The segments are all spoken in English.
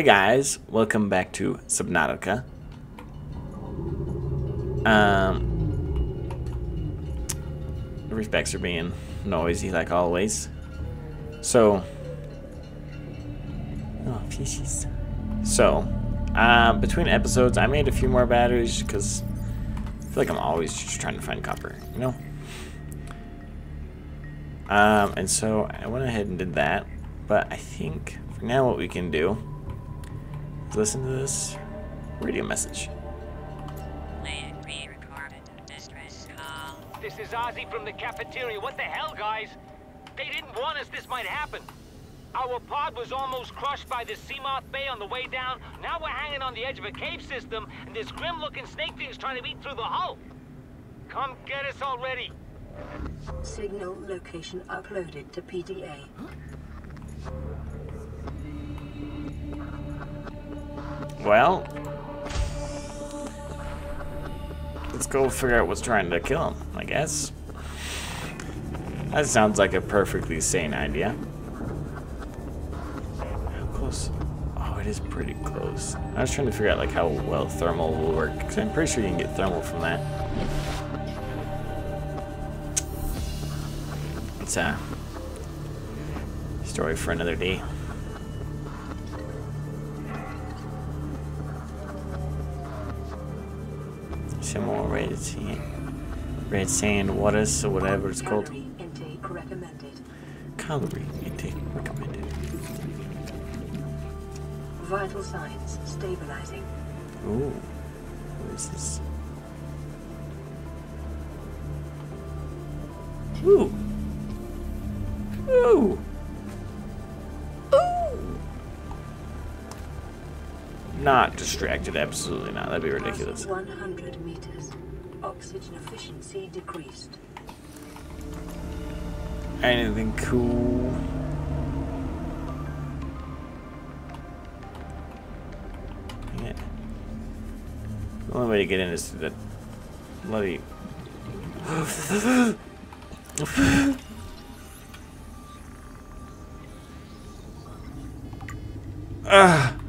Hey guys, welcome back to Subnautica. Um, the respects are being noisy like always. So, oh, fishies. So, uh, between episodes, I made a few more batteries because I feel like I'm always just trying to find copper, you know? Um, and so I went ahead and did that, but I think for now what we can do listen to this radio message. This is Ozzy from the cafeteria. What the hell, guys? They didn't warn us this might happen. Our pod was almost crushed by the Seamoth Bay on the way down. Now we're hanging on the edge of a cave system, and this grim-looking snake thing's trying to eat through the hull. Come get us already. Signal location uploaded to PDA. Well, let's go figure out what's trying to kill him, I guess. That sounds like a perfectly sane idea. How close? Oh, it is pretty close. I was trying to figure out like how well thermal will work, because I'm pretty sure you can get thermal from that. It's a story for another day. Some more red sand, red sand waters or whatever it's called. Calorie intake recommended. Calorie intake recommended. Vital signs stabilizing. Ooh, what is this? Ooh. Ooh. Ooh. Not distracted, absolutely not. That'd be ridiculous. 100 meters. Oxygen efficiency decreased. Anything cool? Yeah. The only way to get in is through that bloody. Ah, need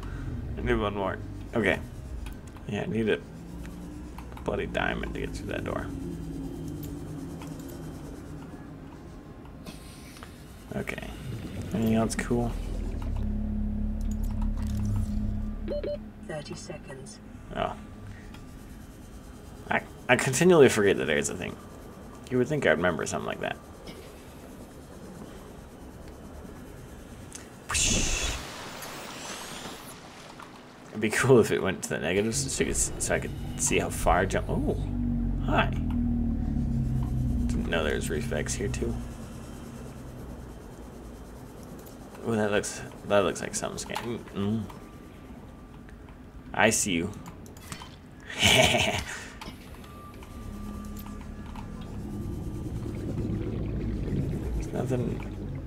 one more. Okay. Yeah, I need a bloody diamond to get through that door. Okay. Anything else cool? 30 seconds. Oh. I, I continually forget that there's a thing. You would think I'd remember something like that. Be cool if it went to the negatives so, could, so I could see how far jump. Oh, hi. Didn't know there was reflex here too. Oh, that looks that looks like something's getting. Mm. I see you. Nothing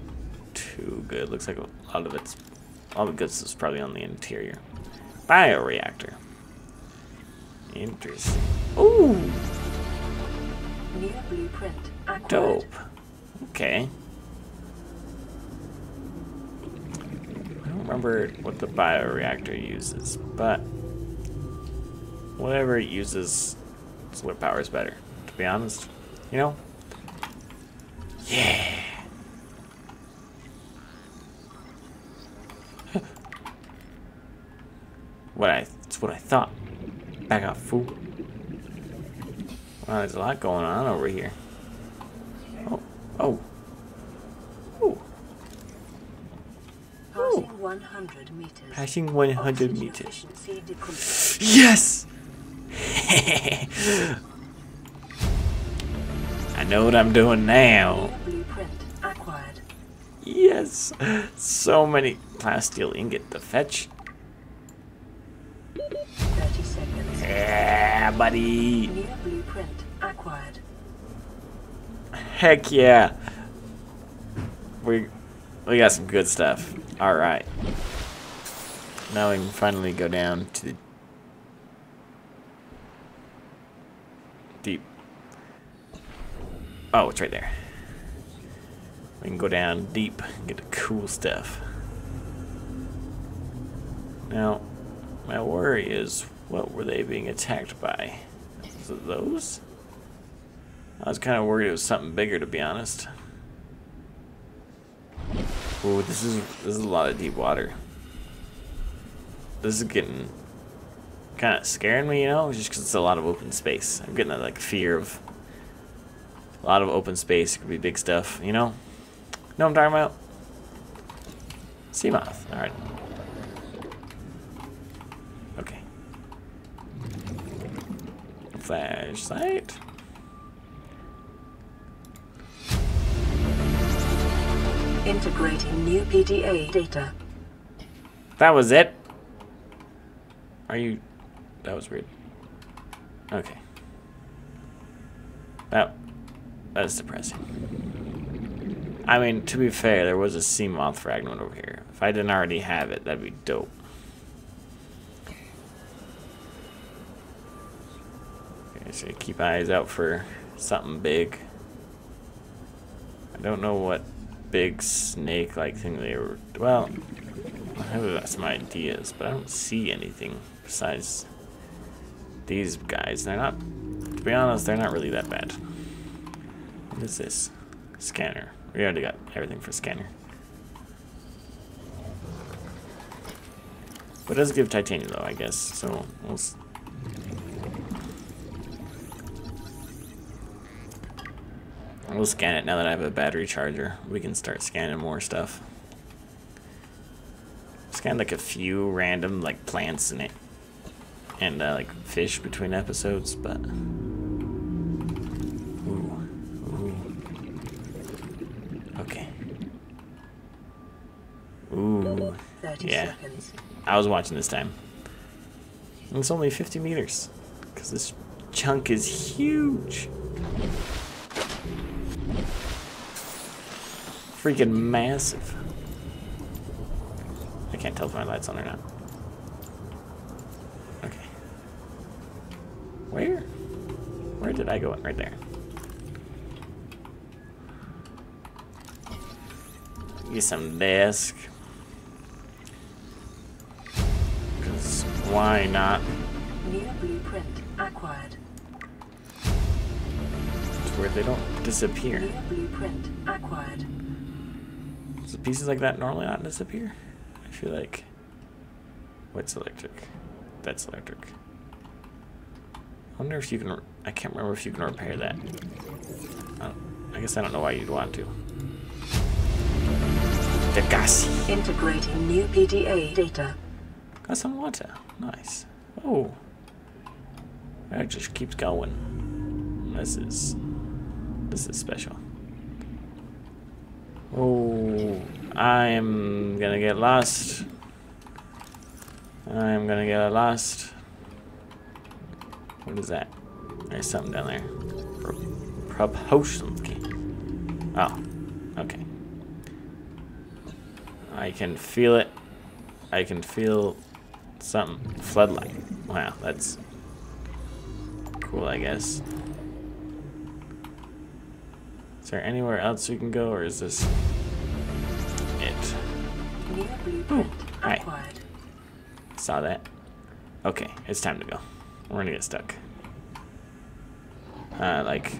too good. Looks like a lot of it's all the good stuff's probably on the interior. Bioreactor. Interesting. Ooh, New blueprint acquired. dope. Okay. I don't remember what the bioreactor uses, but whatever it uses, solar power is better. To be honest, you know. Yeah. What I it's what I thought. Back off, fool. Wow, there's a lot going on over here. Oh, oh, oh. Passing 100 meters. Passing 100 meters. Yes! I know what I'm doing now. New blueprint acquired. Yes! So many plasteel ingot to fetch. Yeah, buddy! New blueprint acquired. Heck yeah! We, we got some good stuff. Alright. Now we can finally go down to the deep. Oh, it's right there. We can go down deep and get the cool stuff. Now, my worry is, what were they being attacked by? Was it those? I was kind of worried it was something bigger, to be honest. Ooh, this is this is a lot of deep water. This is getting kind of scaring me, you know, just because it's a lot of open space. I'm getting that like fear of a lot of open space. It could be big stuff, you know. Know what I'm talking about? Seamoth. All right. Okay. Flashlight. Integrating new PDA data. That was it. Are you? That was weird. Okay. That that's depressing. I mean, to be fair, there was a Seamoth fragment over here. If I didn't already have it, that'd be dope. Okay, so keep eyes out for something big. I don't know what big snake-like thing they were. Well, I have some ideas, but I don't see anything besides these guys. They're not, to be honest, they're not really that bad. What is this? Scanner. We already got everything for scanner. But it does give titanium though, I guess. So we'll. We'll scan it now that I have a battery charger. We can start scanning more stuff. Scan like a few random like plants in it and uh, like fish between episodes, but ooh, ooh. okay. Ooh, Yeah. seconds. I was watching this time. And it's only 50 meters because this chunk is huge. Freaking massive. I can't tell if my light's on or not. Okay. Where? Where did I go? Right there. Get some desk. Because why not? New blueprint acquired. To where they don't disappear. New blueprint acquired. So pieces like that normally not disappear? I feel like. What's electric? That's electric. I wonder if you can. I can't remember if you can repair that. I, I guess I don't know why you'd want to. The gas. Integrating new PDA data. Got some water. Nice. Oh. That just keeps going. This is. This is special. Oh. I'm gonna get lost. I'm gonna get lost. What is that? There's something down there. Pro- propulsion. Oh. Okay. I can feel it. I can feel something. Floodlight. Wow, that's cool, I guess. Is there anywhere else we can go, or is this? Blueprint hi. Saw that. Okay, it's time to go. We're gonna get stuck. Uh, like,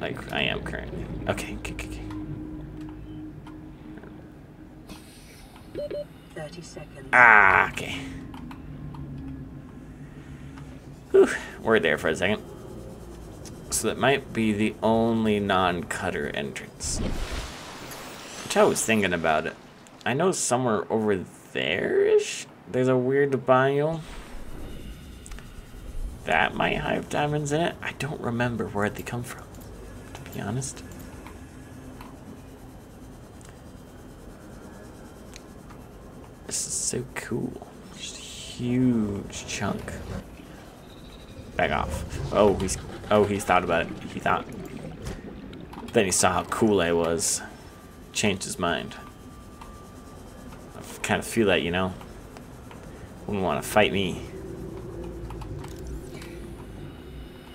like I am currently. Okay, okay, okay. okay. 30 seconds. Ah, okay. Whew, we're there for a second. So that might be the only non-cutter entrance. Which I was thinking about it. I know somewhere over there-ish, there's a weird biome. That might have diamonds in it. I don't remember where they come from, to be honest. This is so cool. Just a huge chunk. Back off. Oh, he's oh he's thought about it. He thought. Then he saw how cool I was. Changed his mind. I kind of feel that, you know. Wouldn't want to fight me.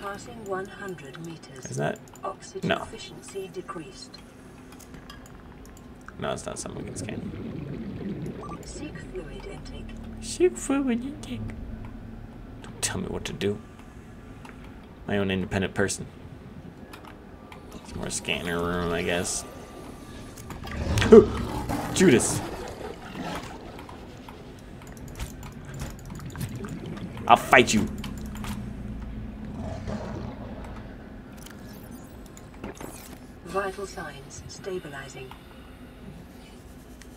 Passing 100 meters. Is that? Oxygen No. efficiency decreased. No, it's not something we can scan. Seek fluid intake. Seek fluid intake. Don't tell me what to do. My own independent person. Some more scanner room, I guess. Judas. I'll fight you. Vital signs stabilizing.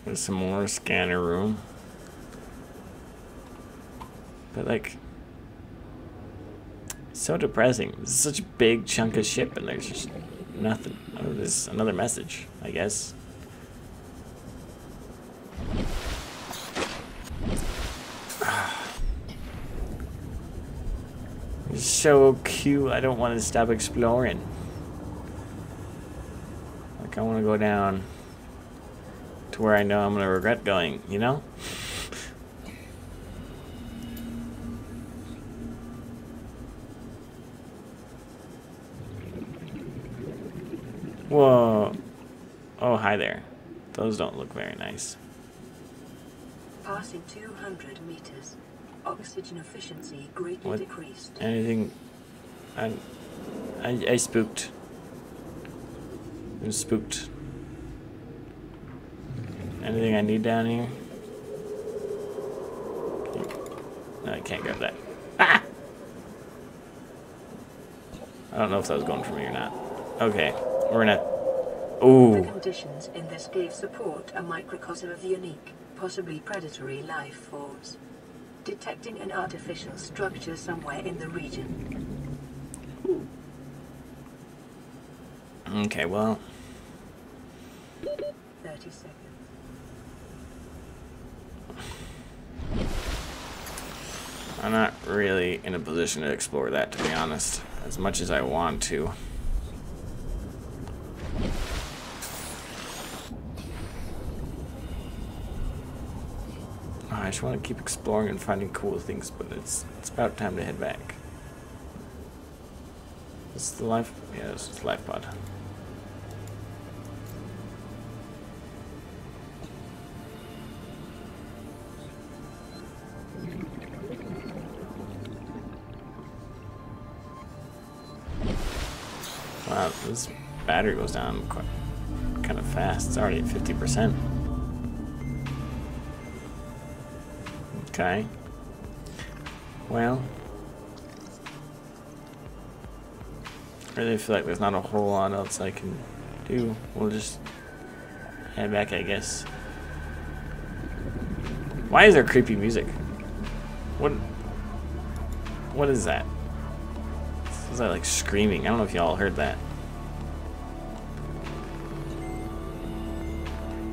There's some more scanner room. But like so depressing. This is such a big chunk of ship and there's just nothing. Oh, there's another message, I guess. So cute. I don't want to stop exploring. Like I want to go down to where I know I'm gonna regret going, you know? Whoa. Oh, hi there. Those don't look very nice. Passing 200 meters. Oxygen efficiency greatly What? decreased. Anything? I, I, I spooked. I'm spooked. Anything I need down here? No, I can't grab that. Ah! I don't know if that was going for me or not. Okay, we're gonna. The Ooh, conditions in this cave support a microcosm of unique, possibly predatory life forms. Detecting an artificial structure somewhere in the region. okay, well, 30 seconds. I'm not really in a position to explore that, to be honest, as much as I want to. Oh, I just want to keep exploring and finding cool things, but it's it's about time to head back. This is the life. Yeah, this is the life pod. Wow, this battery goes down quite kind of fast. It's already at 50%. Okay. Well, I really feel like there's not a whole lot else I can do. We'll just head back, I guess. Why is there creepy music? What? What is that? Is that like screaming? I don't know if y'all heard that.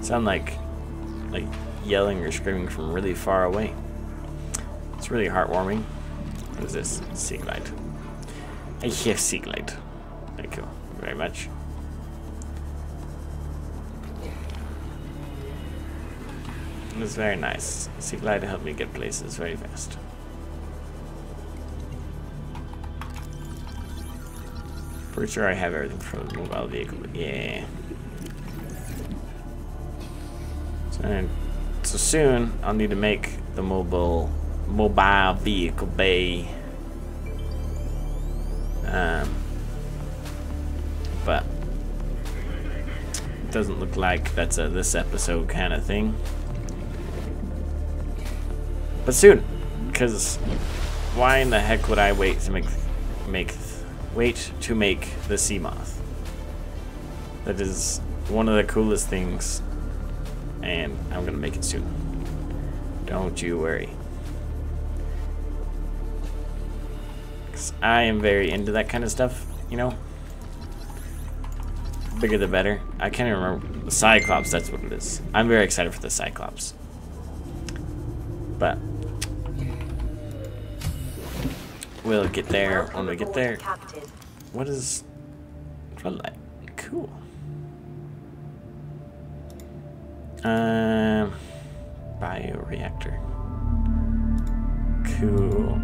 Sound like like yelling or screaming from really far away. It's really heartwarming. What is this? Seek. I hear seek. Thank you very much. It's very nice. Seek helped me get places very fast. Pretty sure I have everything for the mobile vehicle, yeah. So, so soon I'll need to make the mobile mobile vehicle bay. Um, but it doesn't look like that's a this episode kind of thing. But soon, because why in the heck would I wait to make make wait to make the Seamoth? That is one of the coolest things, and I'm gonna make it soon. Don't you worry. 'Cause I am very into that kind of stuff, you know? Bigger the better. I can't even remember. The Cyclops, that's what it is. I'm very excited for the Cyclops. But we'll get there when we get there. What is floodlight? Cool. Um, bioreactor. Cool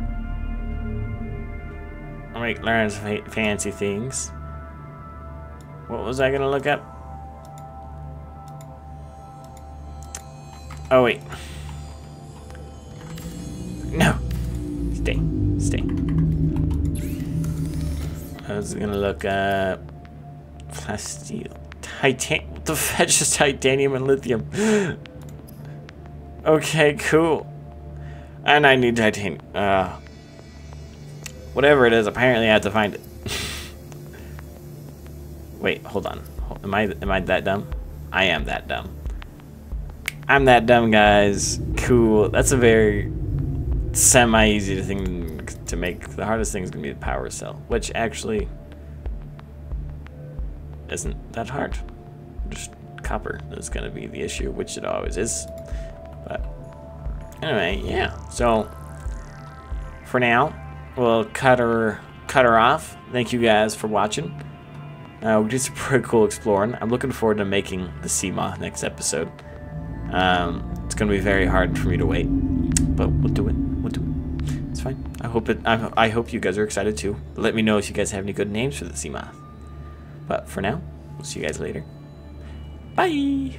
make learn fancy things. What was I gonna look up? Oh wait. No! Stay. Stay. I was gonna look up... Plasteel. Titan- what the fetch is titanium and lithium? okay, cool. And I need titanium. Uh, whatever it is, apparently I have to find it. Wait, hold on. Am I am I that dumb? I am that dumb. I'm that dumb, guys. Cool. That's a very semi-easy thing to make. The hardest thing is going to be the power cell, which actually isn't that hard. Just copper is going to be the issue, which it always is. But anyway, yeah. So for now, we'll cut her cut her off. Thank you guys for watching. Uh, we did some pretty cool exploring. I'm looking forward to making the Seamoth next episode. Um, it's gonna be very hard for me to wait, but we'll do it. We'll do it. It's fine. I hope it. I, I hope you guys are excited too. Let me know if you guys have any good names for the Seamoth. But for now, we'll see you guys later. Bye.